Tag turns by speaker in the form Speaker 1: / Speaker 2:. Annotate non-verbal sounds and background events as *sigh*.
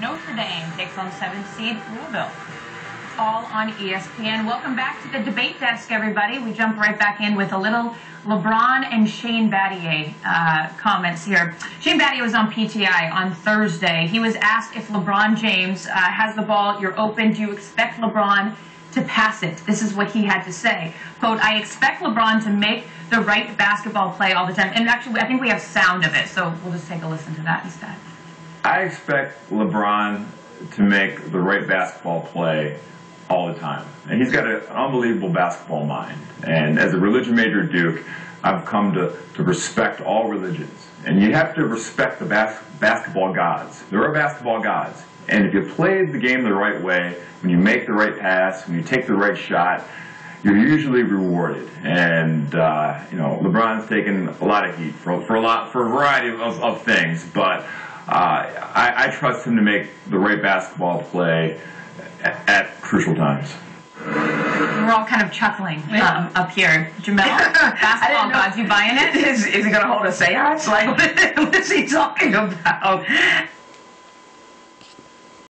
Speaker 1: Notre Dame takes on seventh seed Louisville. All on ESPN. Welcome back to the debate desk, everybody. We jump right back in with a little LeBron and Shane Battier uh, comments here. Shane Battier was on PTI on Thursday. He was asked if LeBron James uh, has the ball, you're open. Do you expect LeBron to pass it? This is what he had to say. Quote, I expect LeBron to make the right basketball play all the time. And actually, I think we have sound of it, so we'll just take a listen to that instead.
Speaker 2: I expect LeBron to make the right basketball play all the time. And he's got an unbelievable basketball mind. And as a religion major at Duke, I've come to, to respect all religions. And you have to respect the bas- basketball gods. There are basketball gods. And if you play the game the right way, when you make the right pass, when you take the right shot, you're usually rewarded. And uh, you know, LeBron's taken a lot of heat for, for a lot for a variety of, of things, but I, I trust him to make the right basketball play at, at crucial times.
Speaker 1: We're all kind of chuckling um, up here. Jemele, *laughs* basketball gods, you buying it? *laughs*
Speaker 3: Is, is he going to hold a seance? Like, *laughs* what is he talking about?